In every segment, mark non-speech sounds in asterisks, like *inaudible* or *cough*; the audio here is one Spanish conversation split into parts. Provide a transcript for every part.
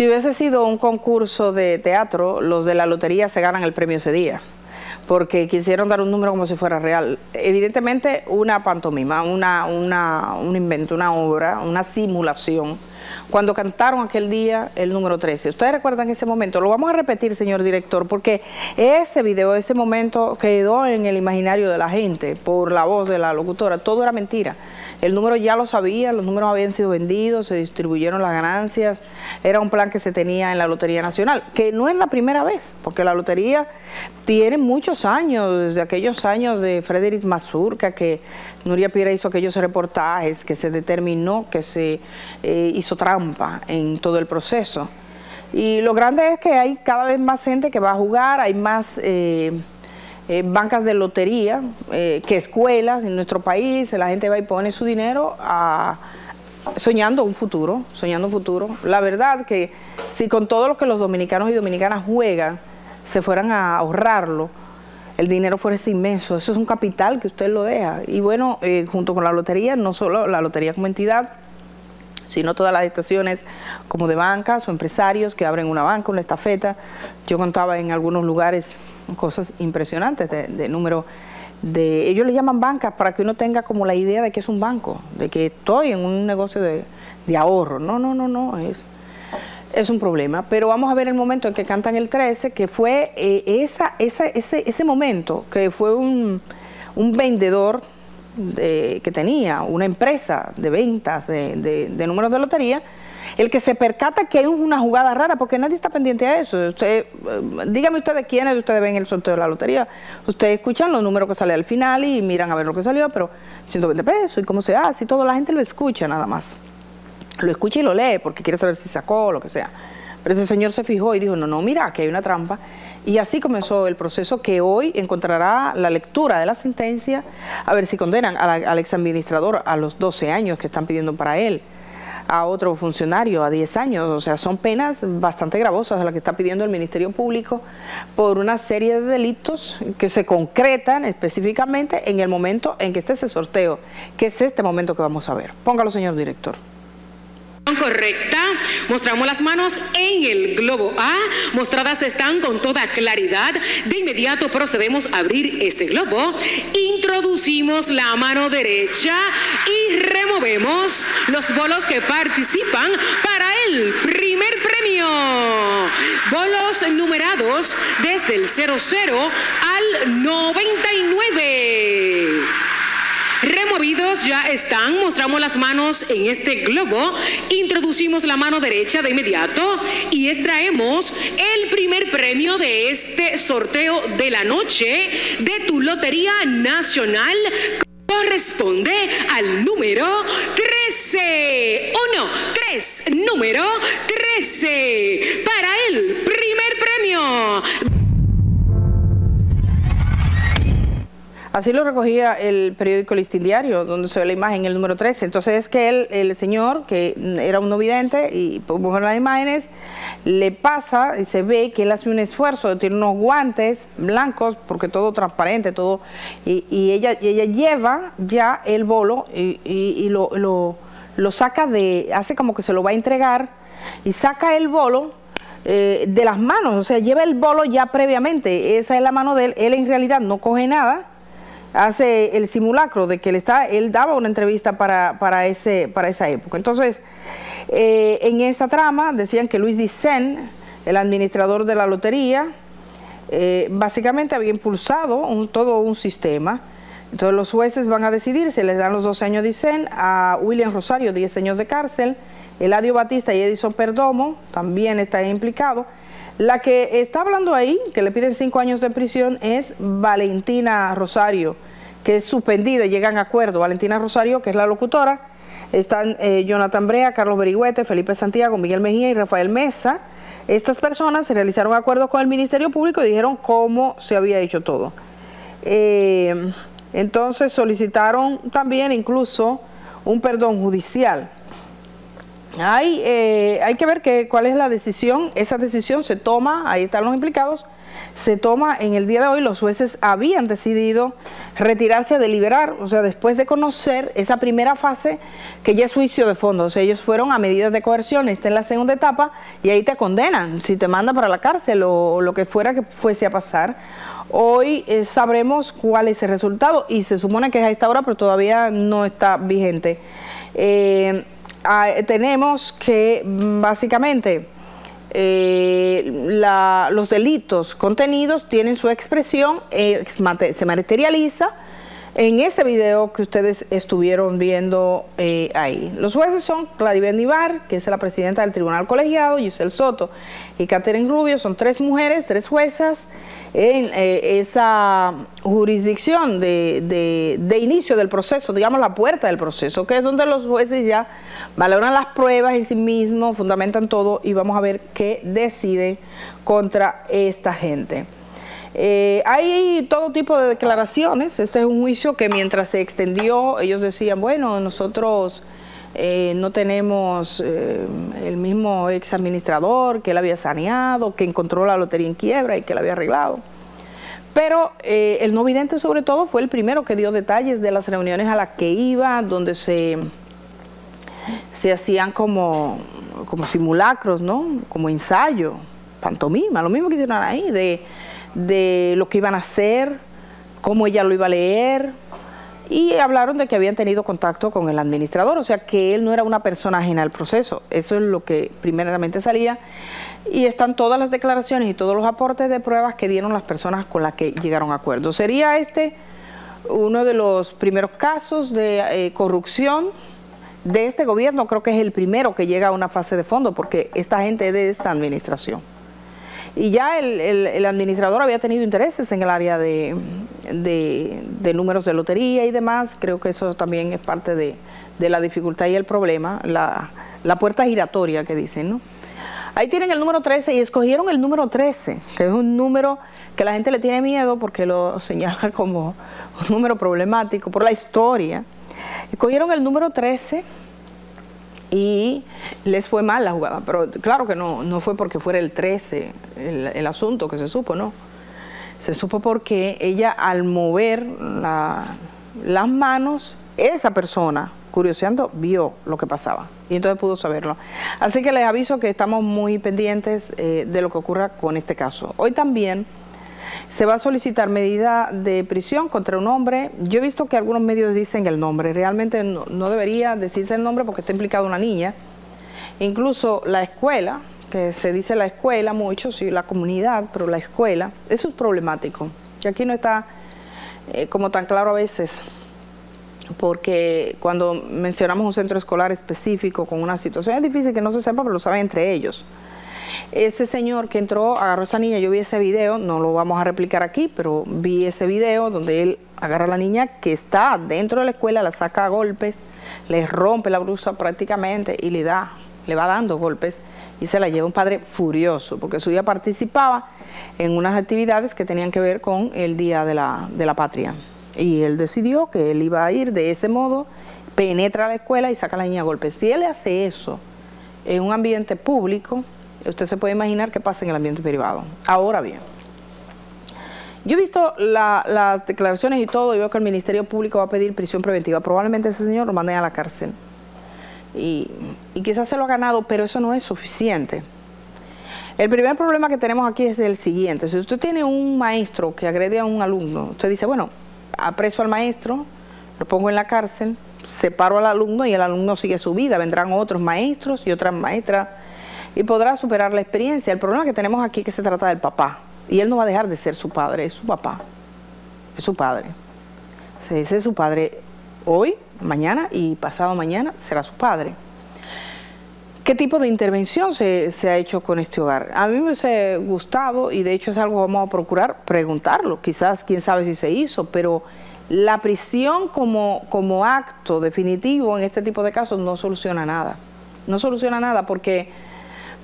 Si hubiese sido un concurso de teatro, los de la lotería se ganan el premio ese día porque quisieron dar un número como si fuera real. Evidentemente una pantomima, una, una, un invento, una obra, una simulación. Cuando cantaron aquel día el número 13. ¿Ustedes recuerdan ese momento? Lo vamos a repetir, señor director, porque ese video, ese momento quedó en el imaginario de la gente por la voz de la locutora. Todo era mentira. El número ya lo sabía, los números habían sido vendidos, se distribuyeron las ganancias, era un plan que se tenía en la Lotería Nacional, que no es la primera vez, porque la Lotería tiene muchos años, desde aquellos años de Frederick Mazurka, que Nuria Pira hizo aquellos reportajes, que se determinó que se eh, hizo trampa en todo el proceso. Y lo grande es que hay cada vez más gente que va a jugar, hay más... Eh, eh, bancas de lotería que escuelas en nuestro país, la gente va y pone su dinero soñando un futuro, soñando un futuro. La verdad que si con todo lo que los dominicanos y dominicanas juegan, se fueran a ahorrarlo, el dinero fuera inmenso, eso es un capital que usted lo deja. Y bueno, eh, junto con la lotería, no solo la lotería como entidad, sino todas las estaciones como de bancas o empresarios que abren una banca, una estafeta. Yo contaba en algunos lugares cosas impresionantes de, número de... Ellos le llaman bancas para que uno tenga como la idea de que es un banco, de que estoy en un negocio de, ahorro. No, no, no, no, es, es un problema. Pero vamos a ver el momento en que cantan el 13, que fue eh, esa, esa, ese, ese momento, que fue un, un vendedor que tenía una empresa de ventas de, de números de lotería, el que se percata que hay una jugada rara, porque nadie está pendiente a eso. Usted, eh, dígame ustedes quiénes ustedes ven el sorteo de la lotería. Ustedes escuchan los números que salen al final y miran a ver lo que salió, pero 120 pesos y cómo se hace y todo, la gente lo escucha nada más. Lo escucha y lo lee porque quiere saber si sacó lo que sea. Pero ese señor se fijó y dijo, no, no, mira, que hay una trampa. Y así comenzó el proceso que hoy encontrará la lectura de la sentencia, a ver si condenan al exadministrador a los 12 años que están pidiendo para él a otro funcionario a 10 años. O sea, son penas bastante gravosas las que está pidiendo el Ministerio Público por una serie de delitos que se concretan específicamente en el momento en que esté ese sorteo, que es este momento que vamos a ver. Póngalo, señor director correcta. Mostramos las manos en el globo A. Mostradas están con toda claridad. De inmediato procedemos a abrir este globo. Introducimos la mano derecha y removemos los bolos que participan para el primer premio. Bolos numerados desde el 00 al 99 ya están. Mostramos las manos en este globo. Introducimos la mano derecha de inmediato y extraemos el primer premio de este sorteo de la noche de tu Lotería Nacional. Corresponde al número 13. 1, 3, número 13. Así lo recogía el periódico Listín Diario, donde se ve la imagen, el número 13. Entonces es que él, el señor, que era un no vidente, y por las imágenes, le pasa y se ve que él hace un esfuerzo, tiene unos guantes blancos, porque todo transparente, todo, y, ella, ella lleva ya el bolo y, lo, lo, saca de, hace como que se lo va a entregar, y saca el bolo eh, de las manos, o sea, lleva el bolo ya previamente, esa es la mano de él, él en realidad no coge nada, hace el simulacro de que él, está, él daba una entrevista para, para, ese, para esa época. Entonces, eh, en esa trama decían que Luis Dicen, el administrador de la lotería, eh, básicamente había impulsado un, todo un sistema. Entonces los jueces van a decidir, se les dan los 12 años de Dicen, a William Rosario 10 años de cárcel, Eladio Batista y Edison Perdomo también están implicados. La que está hablando ahí, que le piden cinco años de prisión, es Valentina Rosario, que es suspendida, llegan a acuerdo. Valentina Rosario, que es la locutora, están eh, Jonathan Brea, Carlos Berigüete, Felipe Santiago, Miguel Mejía y Rafael Mesa. Estas personas se realizaron acuerdos con el Ministerio Público y dijeron cómo se había hecho todo. Eh, entonces solicitaron también incluso un perdón judicial hay, eh, hay que ver que, cuál es la decisión. Esa decisión se toma, ahí están los implicados, se toma en el día de hoy, los jueces habían decidido retirarse a deliberar, o sea, después de conocer esa primera fase que ya es juicio de fondo, o sea, ellos fueron a medidas de coerción, está en la segunda etapa y ahí te condenan, si te mandan para la cárcel o lo que fuera que fuese a pasar. Hoy eh, sabremos cuál es el resultado y se supone que es a esta hora, pero todavía no está vigente. Eh, ah, tenemos que mm, básicamente eh, los delitos contenidos tienen su expresión, eh, se materializa en ese video que ustedes estuvieron viendo eh, ahí. Los jueces son Claribel Nivar, que es la presidenta del Tribunal Colegiado, Giselle Soto y Catherine Rubio, son tres mujeres, tres juezas en esa jurisdicción de, de, inicio del proceso, digamos la puerta del proceso, que es donde los jueces ya valoran las pruebas en sí mismos, fundamentan todo y vamos a ver qué deciden contra esta gente. Eh, hay todo tipo de declaraciones, este es un juicio que mientras se extendió ellos decían, bueno, nosotros eh, no tenemos eh, el mismo ex administrador que él había saneado, que encontró la lotería en quiebra y que la había arreglado. Pero el no vidente sobre todo fue el primero que dio detalles de las reuniones a las que iba, donde se se hacían como, como simulacros, ¿no? Como ensayo, pantomima, lo mismo que hicieron ahí, de, de lo que iban a hacer, cómo ella lo iba a leer, y hablaron de que habían tenido contacto con el administrador, o sea que él no era una persona ajena al proceso, eso es lo que primeramente salía, y están todas las declaraciones y todos los aportes de pruebas que dieron las personas con las que llegaron a acuerdo. Sería este uno de los primeros casos de eh, corrupción de este gobierno creo que es el primero que llega a una fase de fondo porque esta gente es de esta administración. Y ya el, administrador había tenido intereses en el área de, de, números de lotería y demás. Creo que eso también es parte de, la dificultad y el problema, la, la, puerta giratoria que dicen, ¿no? Ahí tienen el número 13 y escogieron el número 13, que es un número que la gente le tiene miedo porque lo *laughs* señala como un número problemático por la historia Cogieron el número 13 y les fue mal la jugada, pero claro que no, no fue porque fuera el 13 el, asunto que se supo, no. Se supo porque ella al mover las manos, esa persona, curioseando, vio lo que pasaba y entonces pudo saberlo. Así que les aviso que estamos muy pendientes eh, de lo que ocurra con este caso. Hoy también se va a solicitar medida de prisión contra un hombre. Yo he visto que algunos medios dicen el nombre, realmente no, debería decirse el nombre porque está implicada una niña. Incluso la escuela, que se dice la escuela mucho, sí, la comunidad, pero la escuela, eso es problemático. Y aquí no está eh, como tan claro a veces, porque cuando mencionamos un centro escolar específico con una situación es difícil que no se sepa, pero lo saben entre ellos. Ese señor que entró, agarró a esa niña, yo vi ese video, no lo vamos a replicar aquí, pero vi ese video donde él agarra a la niña que está dentro de la escuela, la saca a golpes, le rompe la blusa prácticamente y le da, le va dando golpes y se la lleva un padre furioso, porque su hija participaba en unas actividades que tenían que ver con el Día de la, de la Patria. Y él decidió que él iba a ir de ese modo, penetra a la escuela y saca a la niña a golpes. Si él hace eso en un ambiente público, Usted se puede imaginar qué pasa en el ambiente privado. Ahora bien, yo he visto las declaraciones y todo y veo que el Ministerio Público va a pedir prisión preventiva. Probablemente ese señor lo mande a la cárcel. Y, y quizás se lo ha ganado, pero eso no es suficiente. El primer problema que tenemos aquí es el siguiente. Si usted tiene un maestro que agrede a un alumno, usted dice, bueno, apreso al maestro, lo pongo en la cárcel, separo al alumno y el alumno sigue su vida. Vendrán otros maestros y otras maestras y podrá superar la experiencia. El problema que tenemos aquí es que se trata del papá y él no va a dejar de ser su padre, es su papá, es su padre. Se dice su padre hoy, mañana y pasado mañana será su padre. ¿Qué tipo de intervención se, ha hecho con este hogar? A mí me hubiese gustado, y de hecho es algo que vamos a procurar preguntarlo, quizás quién sabe si se hizo, pero la prisión como, como acto definitivo en este tipo de casos no soluciona nada. No soluciona nada porque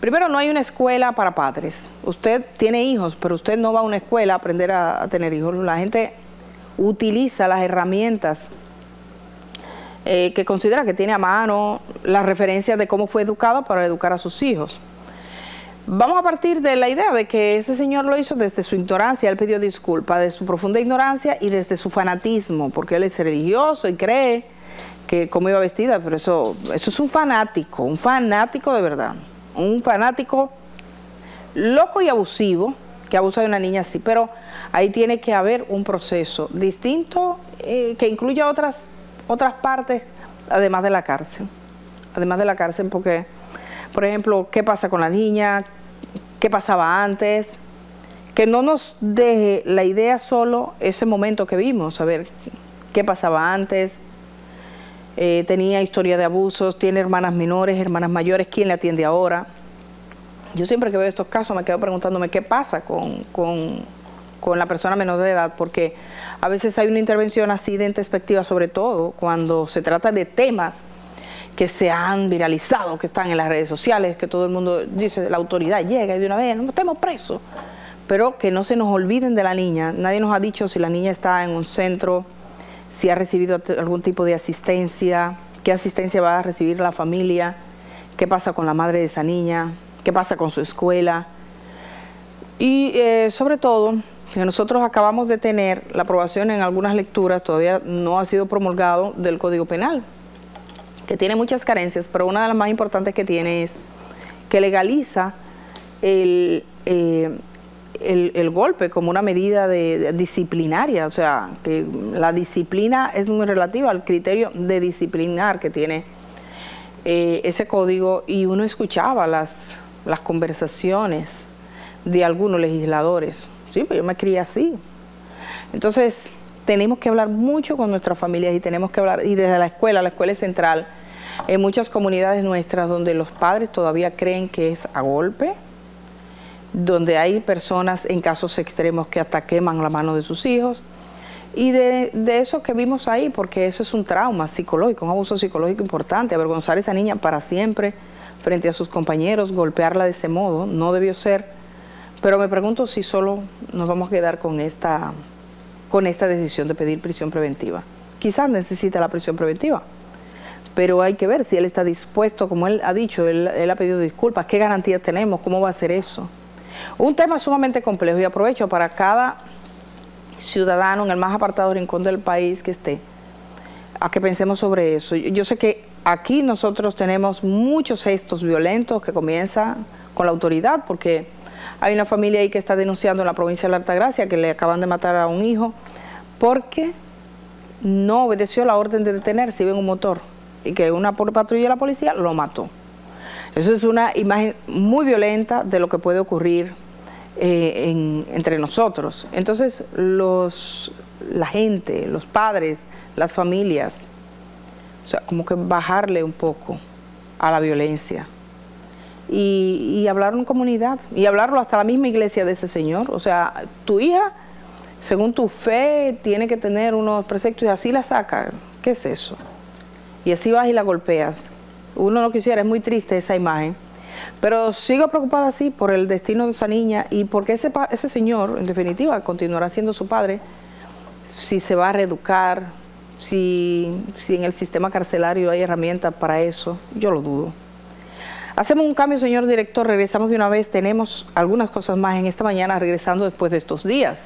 Primero, no hay una escuela para padres. Usted tiene hijos, pero usted no va a una escuela a aprender a, tener hijos. La gente utiliza las herramientas eh, que considera que tiene a mano las referencias de cómo fue educado para educar a sus hijos. Vamos a partir de la idea de que ese señor lo hizo desde su ignorancia, él pidió disculpas, de su profunda ignorancia y desde su fanatismo, porque él es religioso y cree que cómo iba vestida, pero eso, eso es un fanático, un fanático de verdad, un fanático loco y abusivo, que abusa de una niña así, pero ahí tiene que haber un proceso distinto eh, que incluya otras, otras partes, además de la cárcel, además de la cárcel, porque, por ejemplo, ¿qué pasa con la niña? qué pasaba antes, que no nos deje la idea solo ese momento que vimos, a ver qué pasaba antes, eh, tenía historia de abusos, tiene hermanas menores, hermanas mayores, ¿quién le atiende ahora? Yo siempre que veo estos casos me quedo preguntándome qué pasa con, con, con la persona menor de edad, porque a veces hay una intervención así de introspectiva, sobre todo cuando se trata de temas que se han viralizado, que están en las redes sociales, que todo el mundo dice, la autoridad llega y de una vez, no estemos presos, pero que no se nos olviden de la niña. Nadie nos ha dicho si la niña está en un centro, si ha recibido algún tipo de asistencia, qué asistencia va a recibir la familia, qué pasa con la madre de esa niña, qué pasa con su escuela. Y eh, sobre todo, nosotros acabamos de tener la aprobación en algunas lecturas, todavía no ha sido promulgado del Código Penal, que tiene muchas carencias, pero una de las más importantes que tiene es que legaliza el, eh, el, golpe como una medida de, disciplinaria, o sea, que la disciplina es muy relativa al criterio de disciplinar que tiene eh, ese código y uno escuchaba las, las conversaciones de algunos legisladores. Sí, pues yo me crié así. Entonces, tenemos que hablar mucho con nuestras familias y tenemos que hablar, y desde la escuela, la escuela es central, en muchas comunidades nuestras donde los padres todavía creen que es a golpe, donde hay personas en casos extremos que hasta queman la mano de sus hijos, y de, eso que vimos ahí, porque eso es un trauma psicológico, un abuso psicológico importante, avergonzar a esa niña para siempre frente a sus compañeros, golpearla de ese modo, no debió ser. Pero me pregunto si solo nos vamos a quedar con esta, con esta decisión de pedir prisión preventiva. Quizás necesita la prisión preventiva pero hay que ver si él está dispuesto, como él ha dicho, él, ha pedido disculpas, qué garantías tenemos, cómo va a hacer eso. Un tema sumamente complejo y aprovecho para cada ciudadano en el más apartado rincón del país que esté, a que pensemos sobre eso. Yo sé que aquí nosotros tenemos muchos gestos violentos que comienzan con la autoridad, porque hay una familia ahí que está denunciando en la provincia de la Altagracia que le acaban de matar a un hijo porque no obedeció la orden de detenerse iba en un motor y que una patrulla de la policía lo mató. Eso es una imagen muy violenta de lo que puede ocurrir eh, entre nosotros. Entonces, los, la gente, los padres, las familias, o sea, como que bajarle un poco a la violencia. Y, y hablarlo en comunidad, y hablarlo hasta la misma iglesia de ese señor. O sea, tu hija, según tu fe, tiene que tener unos preceptos y así la saca. ¿Qué es eso? y así vas y la golpeas. Uno no quisiera, es muy triste esa imagen. Pero sigo preocupada así por el destino de esa niña y porque ese, ese señor, en definitiva, continuará siendo su padre, si se va a reeducar, si, si en el sistema carcelario hay herramientas para eso, yo lo dudo. Hacemos un cambio, señor director, regresamos de una vez, tenemos algunas cosas más en esta mañana, regresando después de estos días,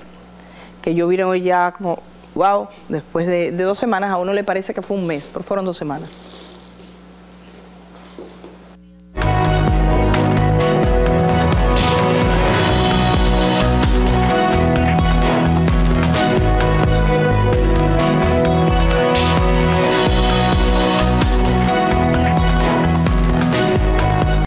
que yo vine hoy ya como wow, después de, dos semanas a uno le parece que fue un mes, pero fueron dos semanas.